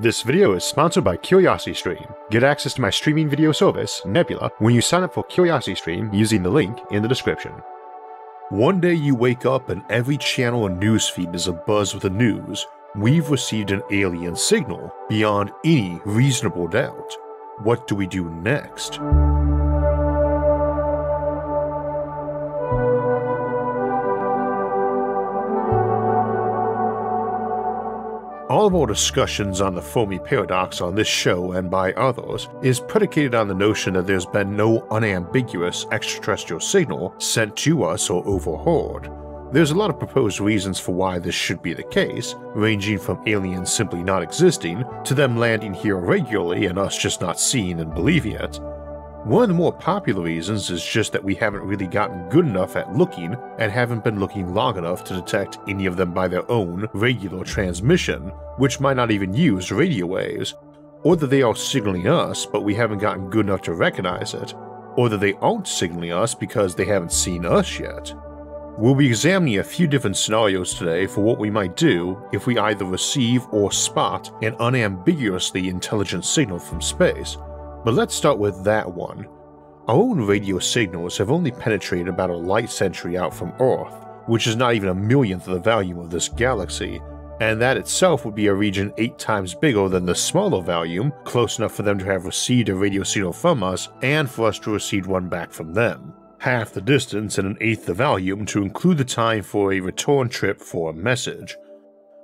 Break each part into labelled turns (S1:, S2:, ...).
S1: This video is sponsored by CuriosityStream. Get access to my streaming video service, Nebula, when you sign up for CuriosityStream using the link in the description. One day you wake up and every channel and newsfeed is abuzz with the news. We've received an alien signal beyond any reasonable doubt. What do we do next? All of our discussions on the Fermi paradox on this show and by others is predicated on the notion that there's been no unambiguous extraterrestrial signal sent to us or overheard. There's a lot of proposed reasons for why this should be the case, ranging from aliens simply not existing to them landing here regularly and us just not seeing and believing it. One of the more popular reasons is just that we haven't really gotten good enough at looking and haven't been looking long enough to detect any of them by their own regular transmission, which might not even use radio waves, or that they are signaling us but we haven't gotten good enough to recognize it, or that they aren't signaling us because they haven't seen us yet. We'll be examining a few different scenarios today for what we might do if we either receive or spot an unambiguously intelligent signal from space but let's start with that one. Our own radio signals have only penetrated about a light century out from Earth, which is not even a millionth of the volume of this galaxy, and that itself would be a region 8 times bigger than the smaller volume, close enough for them to have received a radio signal from us and for us to receive one back from them. Half the distance and an eighth the volume to include the time for a return trip for a message.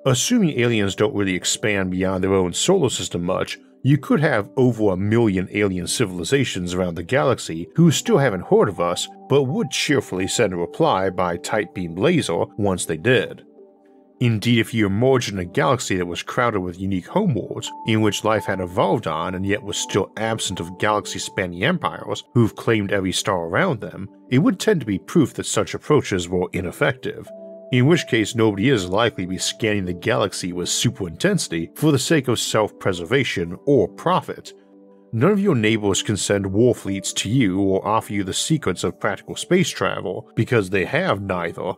S1: Assuming aliens don't really expand beyond their own solar system much, you could have over a million alien civilizations around the galaxy who still haven't heard of us but would cheerfully send a reply by tight beam laser once they did. Indeed, if you emerged in a galaxy that was crowded with unique homeworlds, in which life had evolved on and yet was still absent of galaxy spanning empires who've claimed every star around them, it would tend to be proof that such approaches were ineffective, in which case nobody is likely to be scanning the galaxy with super intensity for the sake of self preservation or profit. None of your neighbors can send war fleets to you or offer you the secrets of practical space travel because they have neither.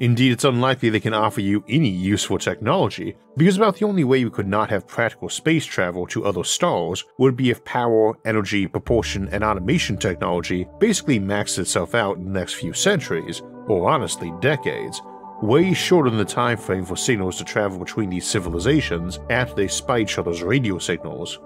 S1: Indeed, it's unlikely they can offer you any useful technology, because about the only way we could not have practical space travel to other stars would be if power, energy, propulsion, and automation technology basically maxed itself out in the next few centuries, or honestly decades, way shorter than the time frame for signals to travel between these civilizations after they spy each other's radio signals,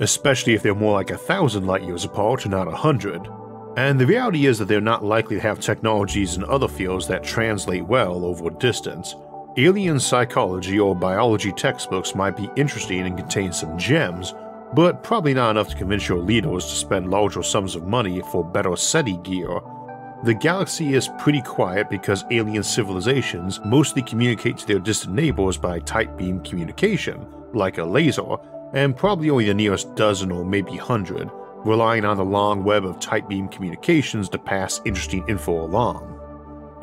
S1: especially if they're more like a thousand light years apart and not a hundred. And the reality is that they're not likely to have technologies in other fields that translate well over distance. Alien psychology or biology textbooks might be interesting and contain some gems, but probably not enough to convince your leaders to spend larger sums of money for better SETI gear the galaxy is pretty quiet because alien civilizations mostly communicate to their distant neighbors by tight beam communication, like a laser, and probably only the nearest dozen or maybe hundred, relying on the long web of tight beam communications to pass interesting info along.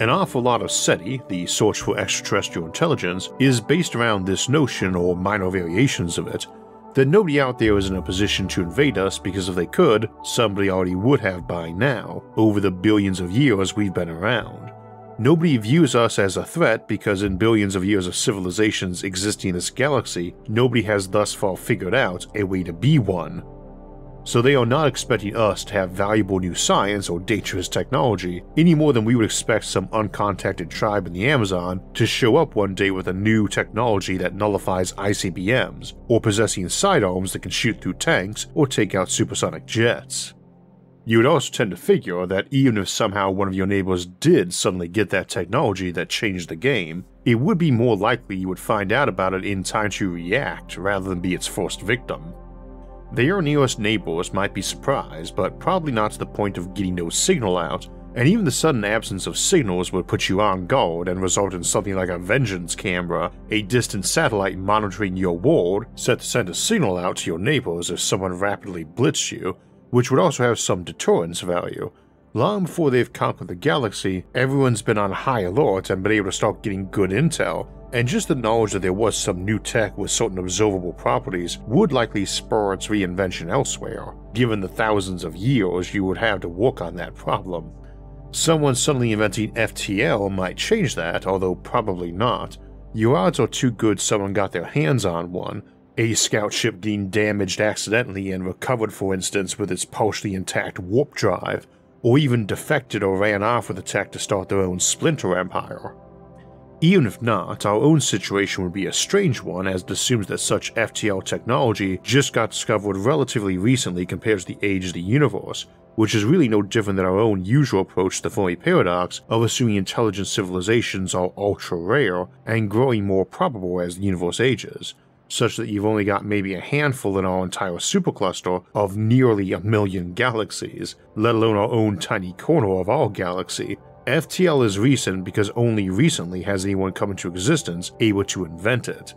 S1: An awful lot of SETI, the search for extraterrestrial intelligence, is based around this notion or minor variations of it, that nobody out there is in a position to invade us because if they could, somebody already would have by now, over the billions of years we've been around. Nobody views us as a threat because in billions of years of civilizations existing in this galaxy, nobody has thus far figured out a way to be one, so they are not expecting us to have valuable new science or dangerous technology any more than we would expect some uncontacted tribe in the Amazon to show up one day with a new technology that nullifies ICBMs, or possessing sidearms that can shoot through tanks or take out supersonic jets. You would also tend to figure that even if somehow one of your neighbors did suddenly get that technology that changed the game, it would be more likely you would find out about it in time to react rather than be its first victim. Their nearest neighbors might be surprised, but probably not to the point of getting no signal out, and even the sudden absence of signals would put you on guard and result in something like a vengeance camera, a distant satellite monitoring your ward set to send a signal out to your neighbors if someone rapidly blitzed you, which would also have some deterrence value. Long before they've conquered the galaxy, everyone's been on high alert and been able to start getting good intel, and just the knowledge that there was some new tech with certain observable properties would likely spur its reinvention elsewhere, given the thousands of years you would have to work on that problem. Someone suddenly inventing FTL might change that, although probably not. Your odds are too good someone got their hands on one, A scout ship getting damaged accidentally and recovered, for instance, with its partially intact warp drive, or even defected or ran off with the tech to start their own splinter empire. Even if not, our own situation would be a strange one as it assumes that such FTL technology just got discovered relatively recently compared to the age of the universe, which is really no different than our own usual approach to the Fermi paradox of assuming intelligent civilizations are ultra rare and growing more probable as the universe ages, such that you've only got maybe a handful in our entire supercluster of nearly a million galaxies, let alone our own tiny corner of our galaxy, FTL is recent because only recently has anyone come into existence able to invent it.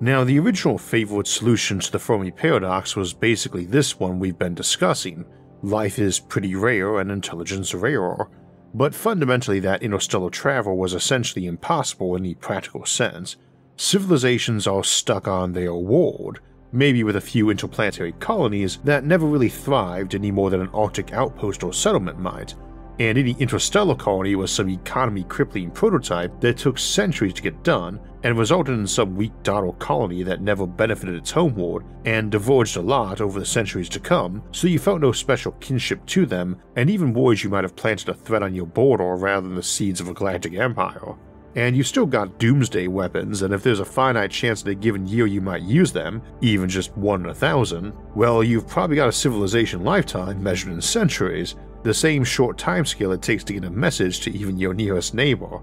S1: Now, the original favorite solution to the Fermi paradox was basically this one we've been discussing life is pretty rare and intelligence rarer, but fundamentally, that interstellar travel was essentially impossible in the practical sense. Civilizations are stuck on their world, maybe with a few interplanetary colonies that never really thrived any more than an Arctic outpost or settlement might and any interstellar colony was some economy crippling prototype that took centuries to get done and resulted in some weak dottle colony that never benefited its homeworld and diverged a lot over the centuries to come, so you felt no special kinship to them and even worried you might have planted a threat on your border rather than the seeds of a galactic empire. And you've still got doomsday weapons, and if there's a finite chance in a given year you might use them, even just one in a thousand, well, you've probably got a civilization lifetime measured in centuries, the same short timescale it takes to get a message to even your nearest neighbor.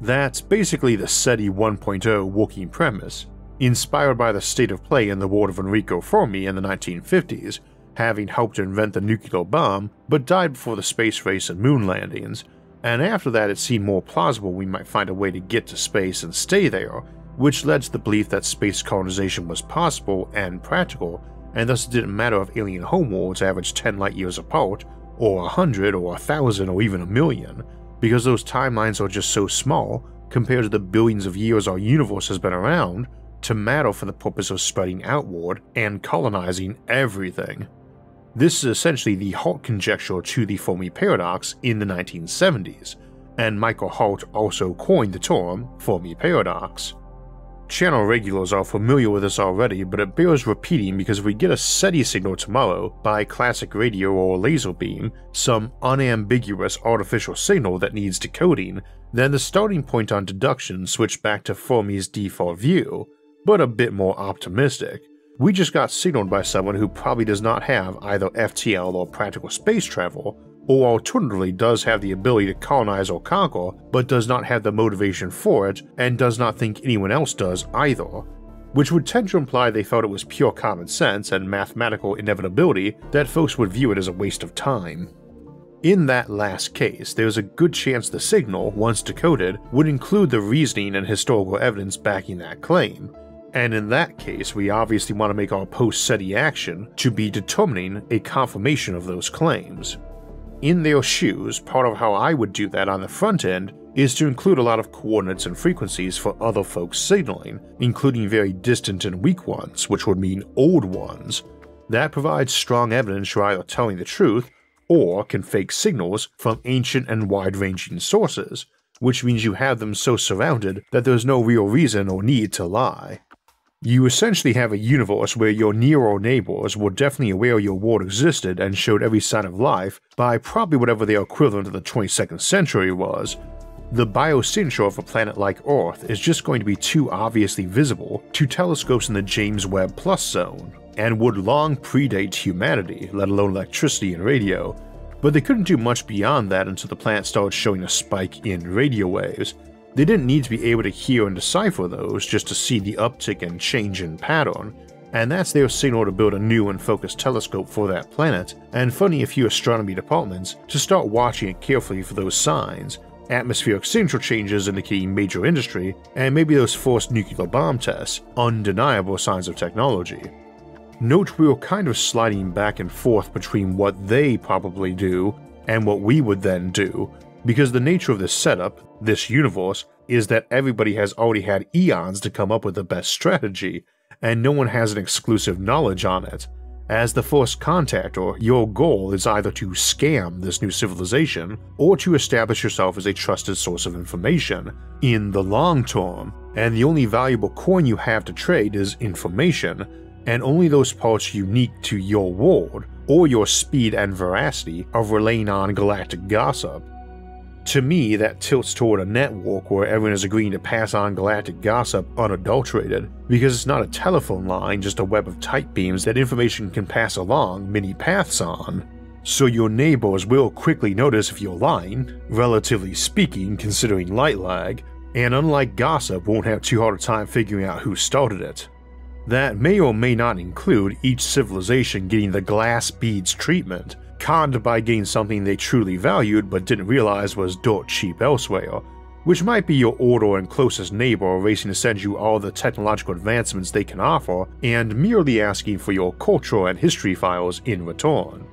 S1: That's basically the SETI 1.0 working premise, inspired by the state of play in the world of Enrico Fermi in the 1950s, having helped invent the nuclear bomb but died before the space race and moon landings, and after that it seemed more plausible we might find a way to get to space and stay there, which led to the belief that space colonization was possible and practical, and thus it didn't matter if alien homeworlds averaged 10 light years apart or a hundred or a thousand or even a million, because those timelines are just so small compared to the billions of years our universe has been around to matter for the purpose of spreading outward and colonizing everything. This is essentially the Hart conjecture to the Fermi paradox in the 1970s, and Michael Hart also coined the term Fermi paradox. Channel regulars are familiar with this already, but it bears repeating because if we get a SETI signal tomorrow by classic radio or laser beam, some unambiguous artificial signal that needs decoding, then the starting point on deduction switched back to Fermi's default view, but a bit more optimistic. We just got signaled by someone who probably does not have either FTL or practical space travel, or alternatively does have the ability to colonize or conquer, but does not have the motivation for it, and does not think anyone else does either, which would tend to imply they felt it was pure common sense and mathematical inevitability that folks would view it as a waste of time. In that last case, there's a good chance the signal, once decoded, would include the reasoning and historical evidence backing that claim, and in that case, we obviously want to make our post SETI action to be determining a confirmation of those claims. In their shoes, part of how I would do that on the front end is to include a lot of coordinates and frequencies for other folks' signaling, including very distant and weak ones, which would mean old ones. That provides strong evidence you're either telling the truth or can fake signals from ancient and wide ranging sources, which means you have them so surrounded that there's no real reason or need to lie. You essentially have a universe where your near or neighbors were definitely aware your world existed and showed every sign of life by probably whatever their equivalent of the 22nd century was. The biosignature of a planet like Earth is just going to be too obviously visible to telescopes in the James Webb Plus zone, and would long predate humanity, let alone electricity and radio, but they couldn't do much beyond that until the planet started showing a spike in radio waves, they didn't need to be able to hear and decipher those just to see the uptick and change in pattern, and that's their signal to build a new and focused telescope for that planet, and funding a few astronomy departments to start watching it carefully for those signs, atmospheric signature changes indicating major industry, and maybe those forced nuclear bomb tests, undeniable signs of technology. Note we were kind of sliding back and forth between what they probably do and what we would then do, because the nature of this setup, this universe, is that everybody has already had eons to come up with the best strategy, and no one has an exclusive knowledge on it. As the first contactor, your goal is either to scam this new civilization or to establish yourself as a trusted source of information in the long term, and the only valuable coin you have to trade is information, and only those parts unique to your world or your speed and veracity of relaying on galactic gossip. To me, that tilts toward a network where everyone is agreeing to pass on galactic gossip unadulterated, because it's not a telephone line, just a web of tight beams that information can pass along many paths on. So your neighbors will quickly notice if you're lying, relatively speaking, considering light lag, and unlike gossip, won't have too hard a time figuring out who started it. That may or may not include each civilization getting the glass beads treatment, conned by getting something they truly valued but didn't realize was dirt cheap elsewhere, which might be your older and closest neighbor racing to send you all the technological advancements they can offer and merely asking for your cultural and history files in return.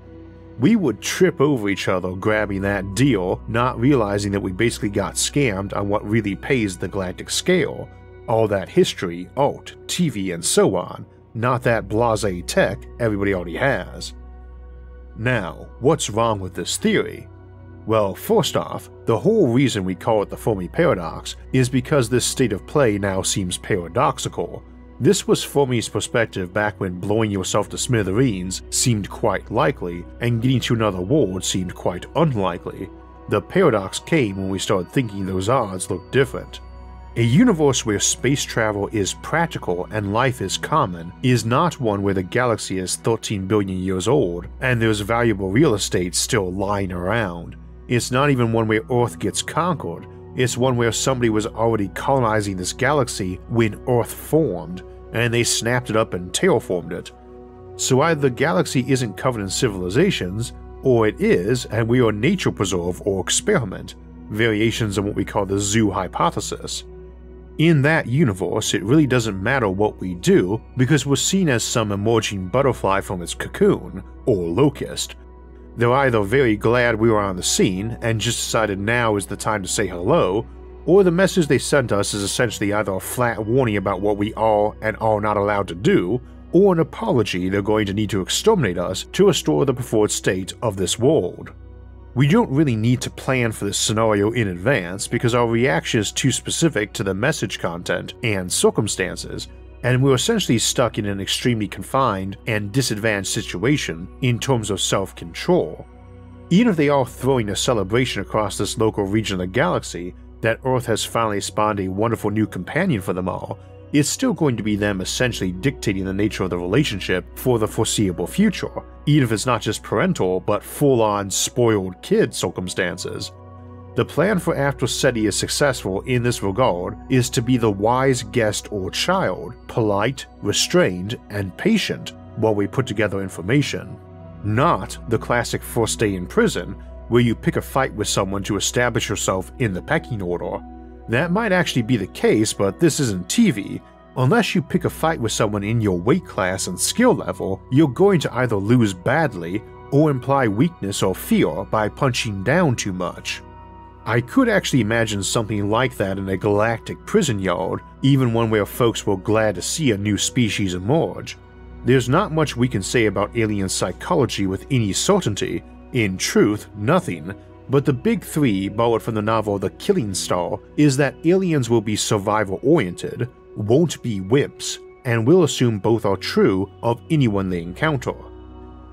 S1: We would trip over each other grabbing that deal, not realizing that we basically got scammed on what really pays the galactic scale. All that history, art, TV, and so on, not that blase tech everybody already has. Now, what's wrong with this theory? Well, first off, the whole reason we call it the Fermi paradox is because this state of play now seems paradoxical. This was Fermi's perspective back when blowing yourself to smithereens seemed quite likely, and getting to another world seemed quite unlikely. The paradox came when we started thinking those odds looked different. A universe where space travel is practical and life is common is not one where the galaxy is 13 billion years old and there's valuable real estate still lying around. It's not even one where Earth gets conquered, it's one where somebody was already colonizing this galaxy when Earth formed, and they snapped it up and terraformed it. So either the galaxy isn't covered in civilizations, or it is and we are nature preserve or experiment, variations on what we call the zoo hypothesis. In that universe, it really doesn't matter what we do because we're seen as some emerging butterfly from its cocoon, or locust. They're either very glad we were on the scene and just decided now is the time to say hello, or the message they sent us is essentially either a flat warning about what we are and are not allowed to do, or an apology they're going to need to exterminate us to restore the preferred state of this world. We don't really need to plan for this scenario in advance because our reaction is too specific to the message content and circumstances, and we're essentially stuck in an extremely confined and disadvantaged situation in terms of self control. Even if they are throwing a celebration across this local region of the galaxy that Earth has finally spawned a wonderful new companion for them all, it's still going to be them essentially dictating the nature of the relationship for the foreseeable future, even if it's not just parental but full on spoiled kid circumstances. The plan for after SETI is successful in this regard is to be the wise guest or child, polite, restrained, and patient while we put together information. Not the classic first day in prison, where you pick a fight with someone to establish yourself in the pecking order. That might actually be the case, but this isn't TV. Unless you pick a fight with someone in your weight class and skill level, you're going to either lose badly or imply weakness or fear by punching down too much. I could actually imagine something like that in a galactic prison yard, even one where folks were glad to see a new species emerge. There's not much we can say about alien psychology with any certainty, in truth, nothing, but the big three, borrowed from the novel The Killing Star, is that aliens will be survival oriented, won't be wimps, and will assume both are true of anyone they encounter.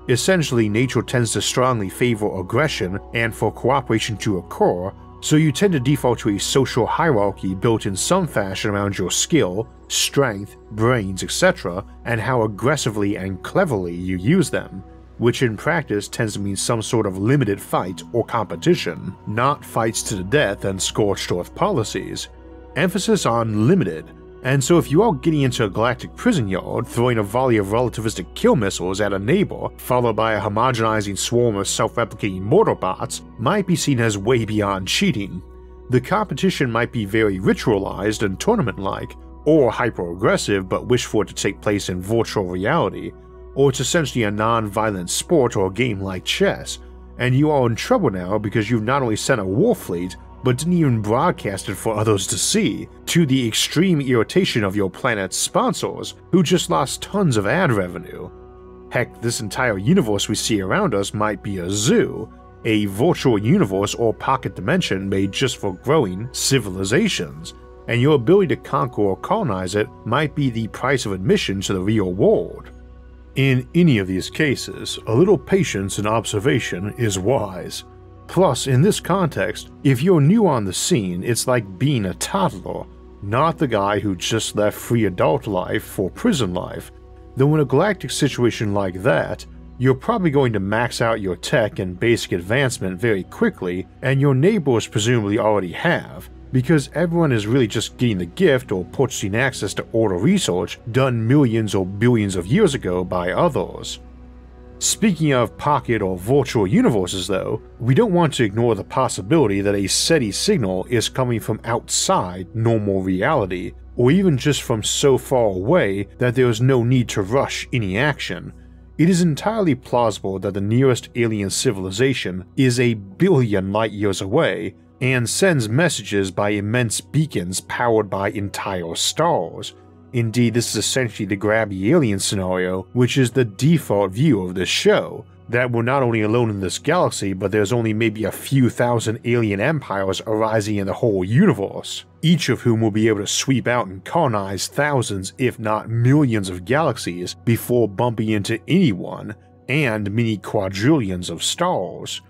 S1: Essentially, nature tends to strongly favor aggression and for cooperation to occur, so you tend to default to a social hierarchy built in some fashion around your skill, strength, brains, etc., and how aggressively and cleverly you use them, which in practice tends to mean some sort of limited fight or competition, not fights to the death and scorched earth policies. Emphasis on limited, and so if you are getting into a galactic prison yard, throwing a volley of relativistic kill missiles at a neighbor, followed by a homogenizing swarm of self-replicating mortar bots, might be seen as way beyond cheating. The competition might be very ritualized and tournament-like, or hyper-aggressive but wish for it to take place in virtual reality, or it's essentially a non-violent sport or game like chess, and you are in trouble now because you've not only sent a war fleet, but didn't even broadcast it for others to see, to the extreme irritation of your planet's sponsors, who just lost tons of ad revenue. Heck, this entire universe we see around us might be a zoo, a virtual universe or pocket dimension made just for growing civilizations, and your ability to conquer or colonize it might be the price of admission to the real world. In any of these cases, a little patience and observation is wise. Plus, in this context, if you're new on the scene, it's like being a toddler, not the guy who just left free adult life for prison life. Though in a galactic situation like that, you're probably going to max out your tech and basic advancement very quickly, and your neighbors presumably already have, because everyone is really just getting the gift or purchasing access to older research done millions or billions of years ago by others. Speaking of pocket or virtual universes, though, we don't want to ignore the possibility that a SETI signal is coming from outside normal reality, or even just from so far away that there is no need to rush any action. It is entirely plausible that the nearest alien civilization is a billion light years away and sends messages by immense beacons powered by entire stars, Indeed, this is essentially the grabby alien scenario, which is the default view of this show. That we're not only alone in this galaxy, but there's only maybe a few thousand alien empires arising in the whole universe, each of whom will be able to sweep out and colonize thousands, if not millions, of galaxies before bumping into anyone, and many quadrillions of stars.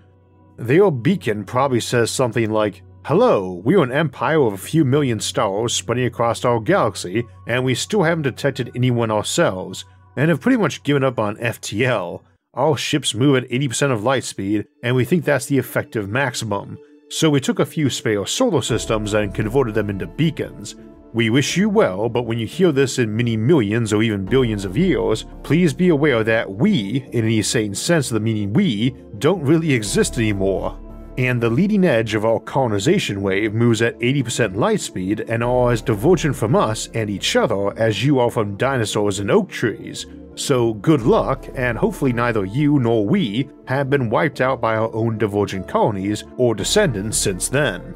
S1: Their beacon probably says something like, Hello, we are an empire of a few million stars spreading across our galaxy, and we still haven't detected anyone ourselves, and have pretty much given up on FTL. Our ships move at 80% of light speed, and we think that's the effective maximum. So we took a few spare solar systems and converted them into beacons. We wish you well, but when you hear this in many millions or even billions of years, please be aware that we, in any sane sense of the meaning we, don't really exist anymore and the leading edge of our colonization wave moves at 80% light speed and are as divergent from us and each other as you are from dinosaurs and oak trees. So good luck, and hopefully neither you nor we have been wiped out by our own divergent colonies or descendants since then.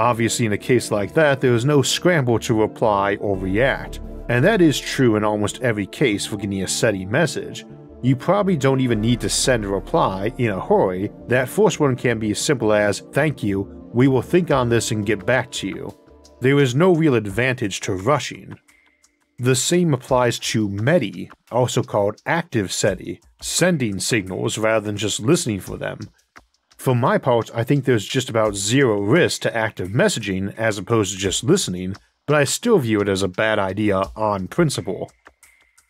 S1: Obviously, in a case like that, there is no scramble to reply or react, and that is true in almost every case for getting a SETI message, you probably don't even need to send a reply in a hurry. That first one can be as simple as, Thank you, we will think on this and get back to you. There is no real advantage to rushing. The same applies to METI, also called active SETI, sending signals rather than just listening for them. For my part, I think there's just about zero risk to active messaging as opposed to just listening, but I still view it as a bad idea on principle.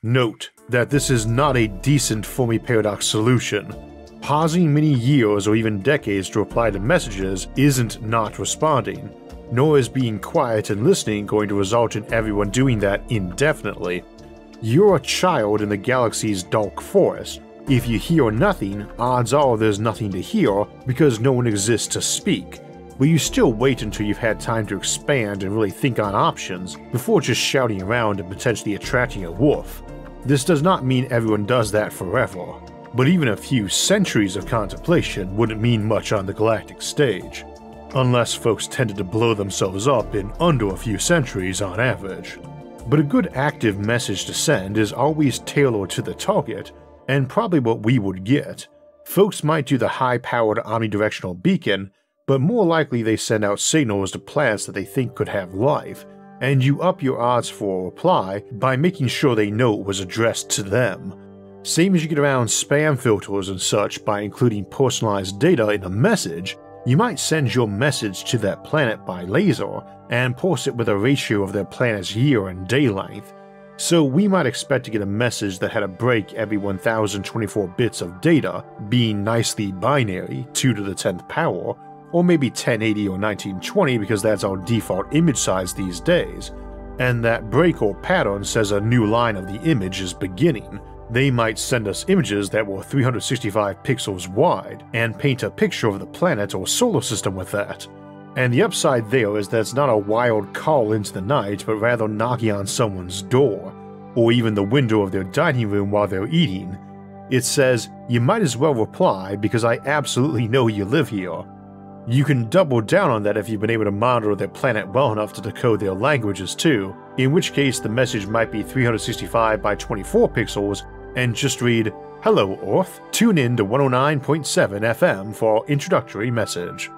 S1: Note that this is not a decent Fermi paradox solution. Pausing many years or even decades to reply to messages isn't not responding, nor is being quiet and listening going to result in everyone doing that indefinitely. You're a child in the galaxy's dark forest. If you hear nothing, odds are there's nothing to hear because no one exists to speak. But you still wait until you've had time to expand and really think on options before just shouting around and potentially attracting a wolf. This does not mean everyone does that forever, but even a few centuries of contemplation wouldn't mean much on the galactic stage, unless folks tended to blow themselves up in under a few centuries on average. But a good active message to send is always tailored to the target, and probably what we would get. Folks might do the high powered omnidirectional beacon, but more likely they send out signals to planets that they think could have life, and you up your odds for a reply by making sure they know it was addressed to them. Same as you get around spam filters and such by including personalized data in a message, you might send your message to that planet by laser and post it with a ratio of their planet's year and day length. So we might expect to get a message that had a break every 1024 bits of data, being nicely binary, 2 to the 10th power, or maybe 1080 or 1920 because that's our default image size these days, and that break or pattern says a new line of the image is beginning, they might send us images that were 365 pixels wide and paint a picture of the planet or solar system with that. And the upside there is that it's not a wild call into the night, but rather knocking on someone's door, or even the window of their dining room while they're eating. It says, You might as well reply because I absolutely know you live here, you can double down on that if you've been able to monitor their planet well enough to decode their languages too, in which case the message might be 365 by 24 pixels and just read, Hello Earth, tune in to 109.7 FM for our introductory message.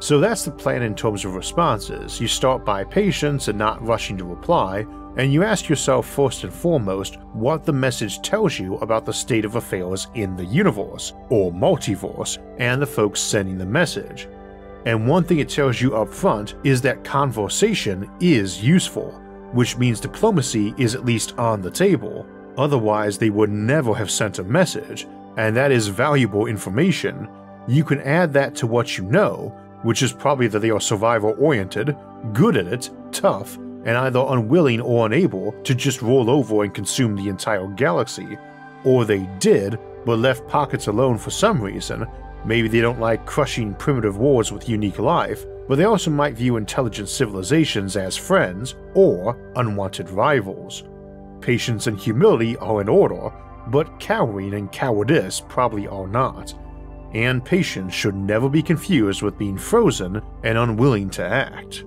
S1: So that's the plan in terms of responses. You start by patience and not rushing to reply, and you ask yourself first and foremost what the message tells you about the state of affairs in the universe, or multiverse, and the folks sending the message. And one thing it tells you up front is that conversation is useful, which means diplomacy is at least on the table. Otherwise, they would never have sent a message, and that is valuable information. You can add that to what you know, which is probably that they are survival oriented, good at it, tough, and either unwilling or unable to just roll over and consume the entire galaxy, or they did but left pockets alone for some reason. Maybe they don't like crushing primitive wars with unique life, but they also might view intelligent civilizations as friends or unwanted rivals. Patience and humility are in order, but cowering and cowardice probably are not and patience should never be confused with being frozen and unwilling to act.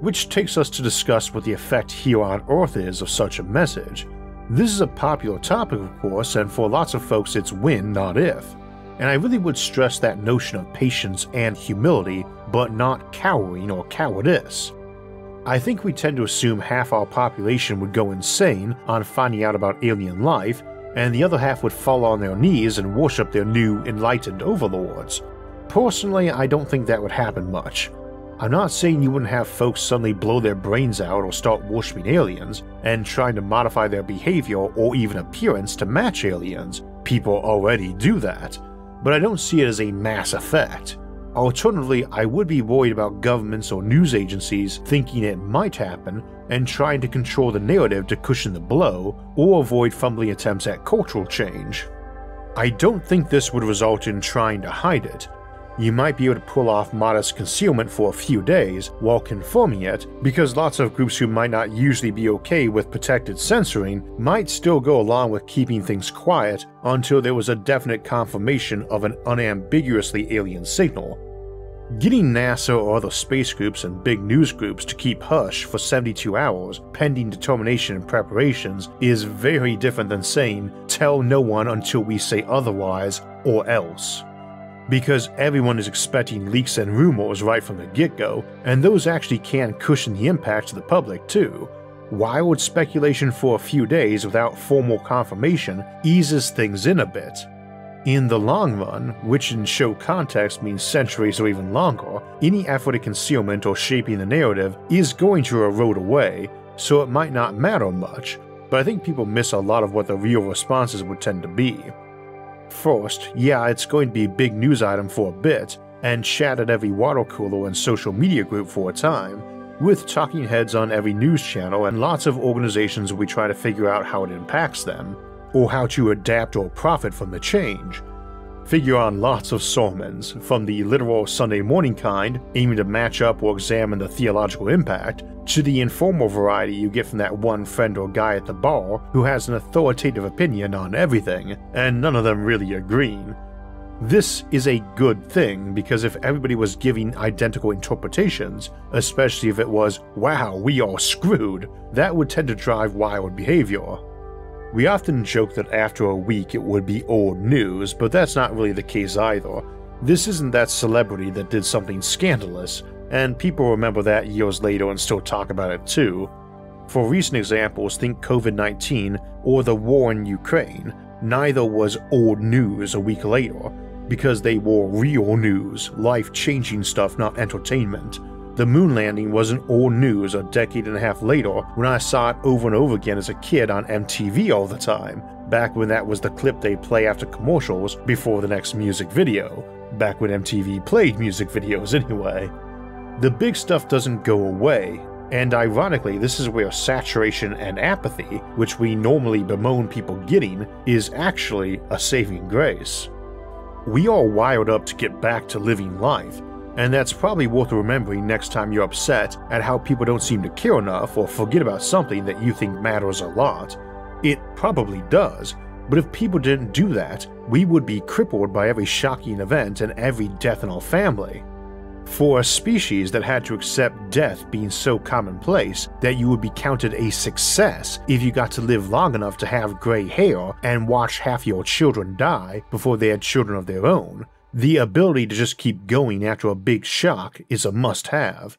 S1: Which takes us to discuss what the effect here on Earth is of such a message. This is a popular topic, of course, and for lots of folks it's when, not if. And I really would stress that notion of patience and humility, but not cowering or cowardice. I think we tend to assume half our population would go insane on finding out about alien life and the other half would fall on their knees and worship their new enlightened overlords. Personally, I don't think that would happen much. I'm not saying you wouldn't have folks suddenly blow their brains out or start worshipping aliens and trying to modify their behavior or even appearance to match aliens. People already do that, but I don't see it as a mass effect. Alternatively, I would be worried about governments or news agencies thinking it might happen and trying to control the narrative to cushion the blow or avoid fumbling attempts at cultural change. I don't think this would result in trying to hide it. You might be able to pull off modest concealment for a few days while confirming it, because lots of groups who might not usually be okay with protected censoring might still go along with keeping things quiet until there was a definite confirmation of an unambiguously alien signal, Getting NASA or other space groups and big news groups to keep hush for 72 hours pending determination and preparations is very different than saying, tell no one until we say otherwise or else. Because everyone is expecting leaks and rumors right from the get go, and those actually can cushion the impact to the public too. Wild speculation for a few days without formal confirmation eases things in a bit, in the long run, which in show context means centuries or even longer, any effort at concealment or shaping the narrative is going to erode away, so it might not matter much, but I think people miss a lot of what the real responses would tend to be. First, yeah, it's going to be a big news item for a bit, and chat at every water cooler and social media group for a time, with talking heads on every news channel and lots of organizations we try to figure out how it impacts them, or how to adapt or profit from the change. Figure on lots of sermons, from the literal Sunday morning kind, aiming to match up or examine the theological impact, to the informal variety you get from that one friend or guy at the bar who has an authoritative opinion on everything, and none of them really agreeing. This is a good thing because if everybody was giving identical interpretations, especially if it was, wow, we are screwed, that would tend to drive wild behavior. We often joke that after a week it would be old news, but that's not really the case either. This isn't that celebrity that did something scandalous, and people remember that years later and still talk about it too. For recent examples, think COVID 19 or the war in Ukraine. Neither was old news a week later, because they were real news, life changing stuff, not entertainment. The moon landing wasn't old news a decade and a half later when I saw it over and over again as a kid on MTV all the time, back when that was the clip they play after commercials before the next music video, back when MTV played music videos anyway. The big stuff doesn't go away, and ironically, this is where saturation and apathy, which we normally bemoan people getting, is actually a saving grace. We are wired up to get back to living life, and that's probably worth remembering next time you're upset at how people don't seem to care enough or forget about something that you think matters a lot. It probably does, but if people didn't do that, we would be crippled by every shocking event and every death in our family. For a species that had to accept death being so commonplace that you would be counted a success if you got to live long enough to have gray hair and watch half your children die before they had children of their own, The ability to just keep going after a big shock is a must have.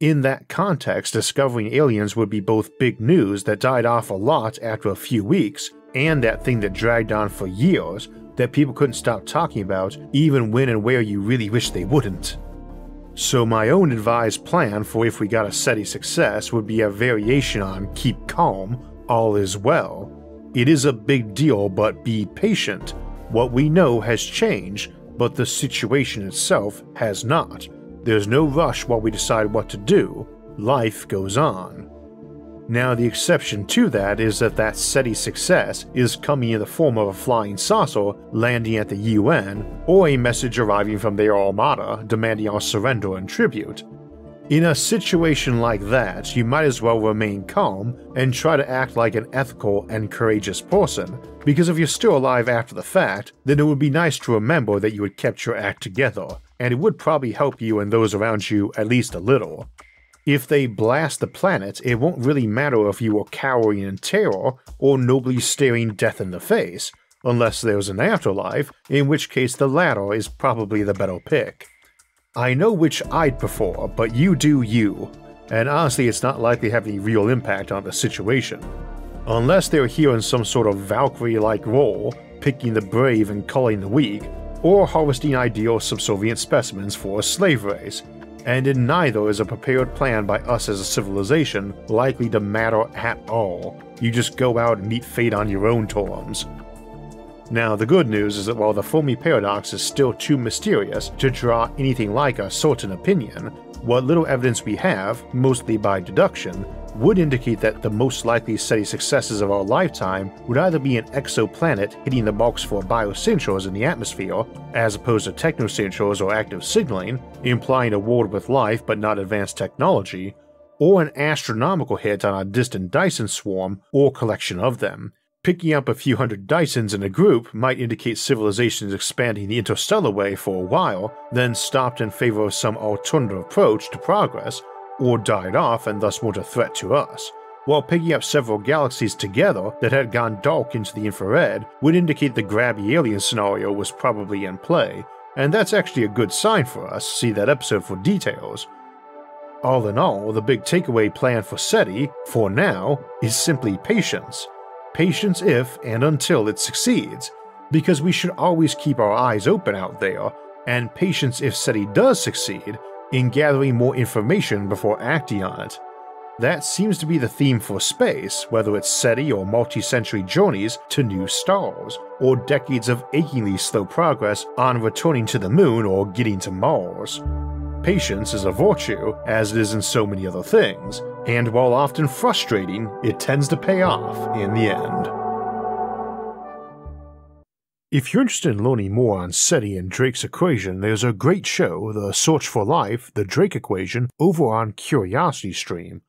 S1: In that context, discovering aliens would be both big news that died off a lot after a few weeks, and that thing that dragged on for years that people couldn't stop talking about, even when and where you really wish they wouldn't. So, my own advised plan for if we got a SETI success would be a variation on keep calm, all is well. It is a big deal, but be patient. What we know has changed, but the situation itself has not. There's no rush while we decide what to do. Life goes on. Now, the exception to that is that that SETI success is coming in the form of a flying saucer landing at the UN, or a message arriving from their armada demanding our surrender and tribute. In a situation like that, you might as well remain calm and try to act like an ethical and courageous person, because if you're still alive after the fact, then it would be nice to remember that you had kept your act together, and it would probably help you and those around you at least a little. If they blast the planet, it won't really matter if you were cowering in terror or nobly staring death in the face, unless there's an afterlife, in which case the latter is probably the better pick. I know which I'd prefer, but you do you, and honestly, it's not likely to have any real impact on the situation. Unless they're here in some sort of Valkyrie like role, picking the brave and culling the weak, or harvesting ideal subservient specimens for a slave race, and in neither is a prepared plan by us as a civilization likely to matter at all. You just go out and meet fate on your own terms. Now, the good news is that while the Fermi paradox is still too mysterious to draw anything like a certain opinion, what little evidence we have, mostly by deduction, would indicate that the most likely SETI successes of our lifetime would either be an exoplanet hitting the marks for biosignatures in the atmosphere, as opposed to technosignatures or active signaling, implying a world with life but not advanced technology, or an astronomical hit on a distant Dyson swarm or collection of them. Picking up a few hundred Dysons in a group might indicate civilizations expanding the interstellar way for a while, then stopped in favor of some alternative approach to progress or died off and thus weren't a threat to us, while picking up several galaxies together that had gone dark into the infrared would indicate the grabby alien scenario was probably in play, and that's actually a good sign for us, see that episode for details. All in all, the big takeaway plan for SETI, for now, is simply patience. Patience if and until it succeeds, because we should always keep our eyes open out there, and patience if SETI does succeed, in gathering more information before acting on it. That seems to be the theme for space, whether it's SETI or multi century journeys to new stars, or decades of achingly slow progress on returning to the moon or getting to Mars. Patience is a virtue, as it is in so many other things, and while often frustrating, it tends to pay off in the end. If you're interested in learning more on SETI and Drake's equation, there's a great show, The Search for Life, The Drake Equation, over on Curiosity Stream.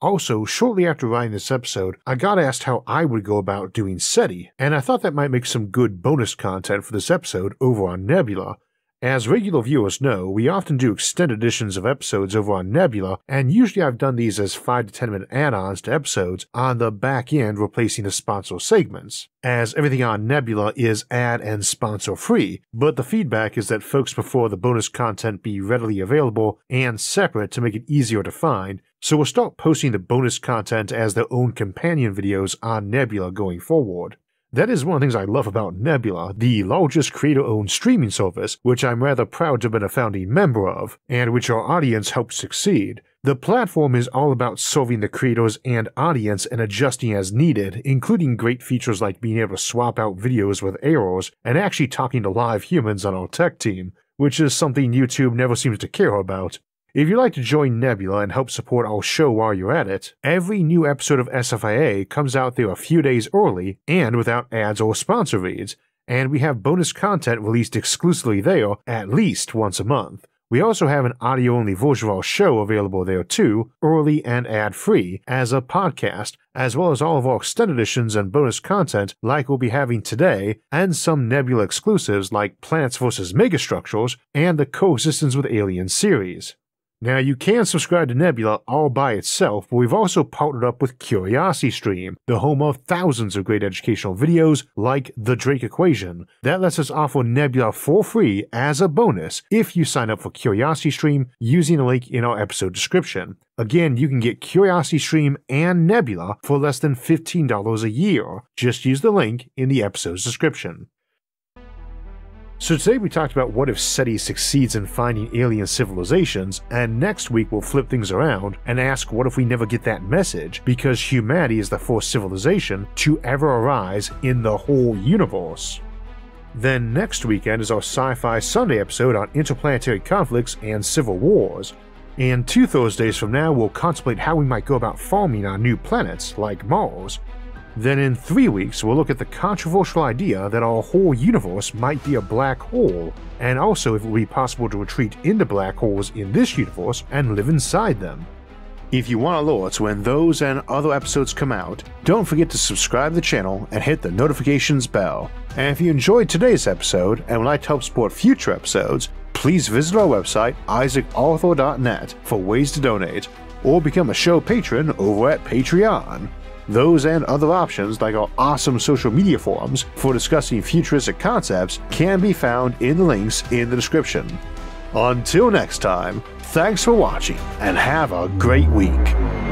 S1: Also, shortly after writing this episode, I got asked how I would go about doing SETI, and I thought that might make some good bonus content for this episode over on Nebula, as regular viewers know, we often do extended editions of episodes over on Nebula, and usually I've done these as 5 to 10 minute add ons to episodes on the back end replacing the sponsor segments, as everything on Nebula is ad and sponsor free, but the feedback is that folks prefer the bonus content be readily available and separate to make it easier to find, so we'll start posting the bonus content as their own companion videos on Nebula going forward. That is one of the things I love about Nebula, the largest creator owned streaming service, which I'm rather proud to have been a founding member of, and which our audience helped succeed. The platform is all about serving the creators and audience and adjusting as needed, including great features like being able to swap out videos with errors and actually talking to live humans on our tech team, which is something YouTube never seems to care about. If you'd like to join Nebula and help support our show while you're at it, every new episode of SFIA comes out there a few days early and without ads or sponsor reads, and we have bonus content released exclusively there at least once a month. We also have an audio only version of our show available there too, early and ad free, as a podcast, as well as all of our extended editions and bonus content like we'll be having today, and some Nebula exclusives like Planets vs. Megastructures and the Coexistence with Aliens series. Now, you can subscribe to Nebula all by itself, but we've also partnered up with CuriosityStream, the home of thousands of great educational videos like The Drake Equation. That lets us offer Nebula for free as a bonus if you sign up for CuriosityStream using the link in our episode description. Again, you can get CuriosityStream and Nebula for less than $15 a year. Just use the link in the episode's description. So today we talked about what if SETI succeeds in finding alien civilizations, and next week we'll flip things around and ask what if we never get that message because humanity is the first civilization to ever arise in the whole universe. Then next weekend is our Sci-Fi Sunday episode on interplanetary conflicts and civil wars. And two Thursdays from now we'll contemplate how we might go about farming on new planets like Mars, then in three weeks, we'll look at the controversial idea that our whole universe might be a black hole, and also if it will be possible to retreat into black holes in this universe and live inside them. If you want alerts when those and other episodes come out, don't forget to subscribe to the channel and hit the notifications bell. And if you enjoyed today's episode and would like to help support future episodes, please visit our website, isaacarthur.net, for ways to donate, or become a show patron over at Patreon. Those and other options, like our awesome social media forums for discussing futuristic concepts, can be found in the links in the description. Until next time, thanks for watching and have a great week.